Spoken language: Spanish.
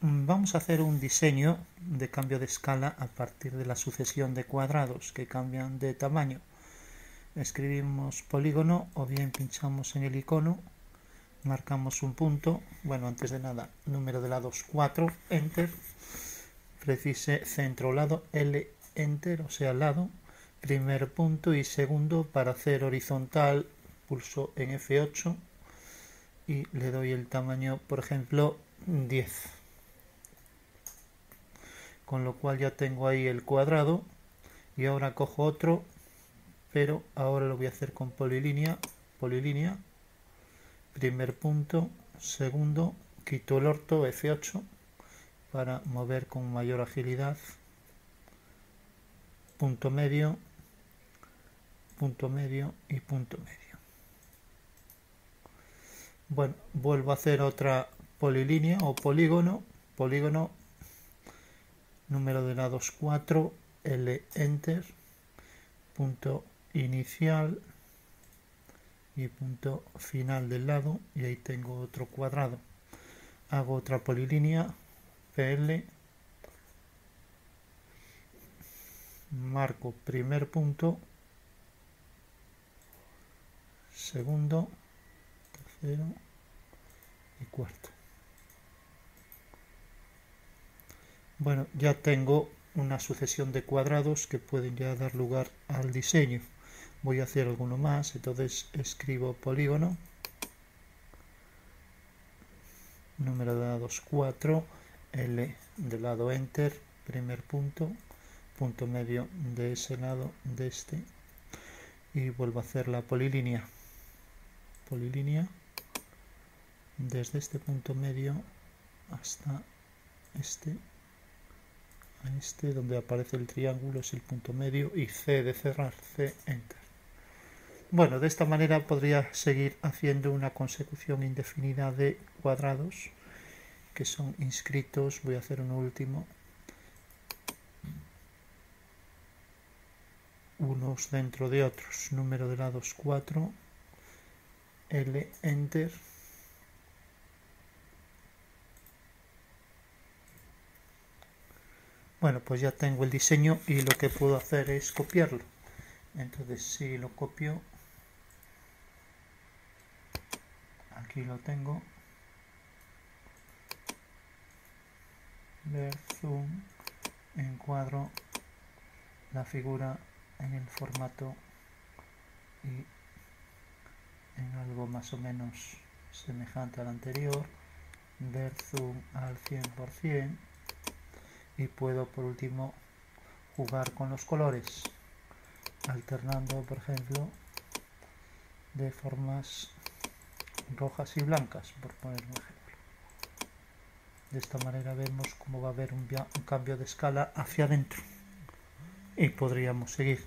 mm, vamos a hacer un diseño de cambio de escala a partir de la sucesión de cuadrados que cambian de tamaño. Escribimos polígono o bien pinchamos en el icono, marcamos un punto, bueno, antes de nada, número de lados 4, enter, precise centro lado, L, enter, o sea, lado, primer punto y segundo para hacer horizontal, pulso en F8 y le doy el tamaño, por ejemplo, 10. Con lo cual ya tengo ahí el cuadrado y ahora cojo otro, pero ahora lo voy a hacer con polilínea, polilínea, primer punto, segundo, quito el orto, F8, para mover con mayor agilidad, punto medio, punto medio y punto medio. Bueno, vuelvo a hacer otra polilínea o polígono, polígono, número de lados 4, L, enter, punto inicial y punto final del lado y ahí tengo otro cuadrado. Hago otra polilínea, PL, marco primer punto, segundo, y cuarto. Bueno, ya tengo una sucesión de cuadrados que pueden ya dar lugar al diseño. Voy a hacer alguno más, entonces escribo polígono, número de dados 4, L del lado enter, primer punto, punto medio de ese lado de este. Y vuelvo a hacer la polilínea, polilínea desde este punto medio hasta este este donde aparece el triángulo es el punto medio y C de cerrar C enter. Bueno de esta manera podría seguir haciendo una consecución indefinida de cuadrados que son inscritos. Voy a hacer un último. Unos dentro de otros. Número de lados 4 L enter Bueno, pues ya tengo el diseño y lo que puedo hacer es copiarlo. Entonces si lo copio, aquí lo tengo. Ver, zoom, encuadro la figura en el formato y en algo más o menos semejante al anterior. Ver zoom al 100% y puedo por último jugar con los colores alternando por ejemplo de formas rojas y blancas por poner un ejemplo. De esta manera vemos cómo va a haber un, cambio de escala hacia adentro y podríamos seguir